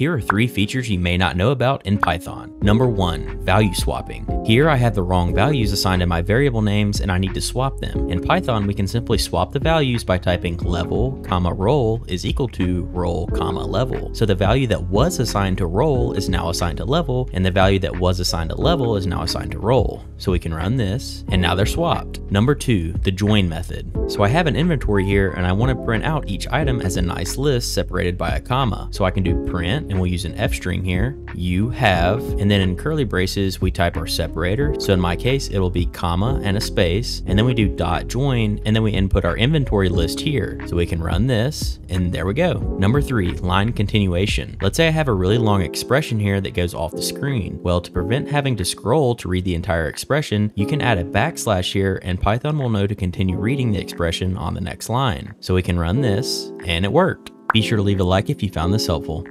Here are three features you may not know about in Python. Number one, value swapping. Here I have the wrong values assigned in my variable names and I need to swap them. In Python, we can simply swap the values by typing level, comma role is equal to role, comma level. So the value that was assigned to role is now assigned to level and the value that was assigned to level is now assigned to role. So we can run this and now they're swapped. Number two, the join method. So I have an inventory here and I want to print out each item as a nice list separated by a comma. So I can do print and we'll use an F string here. You have, and then in curly braces, we type our separator. So in my case, it'll be comma and a space, and then we do dot join, and then we input our inventory list here. So we can run this, and there we go. Number three, line continuation. Let's say I have a really long expression here that goes off the screen. Well, to prevent having to scroll to read the entire expression, you can add a backslash here, and Python will know to continue reading the expression on the next line. So we can run this, and it worked. Be sure to leave a like if you found this helpful.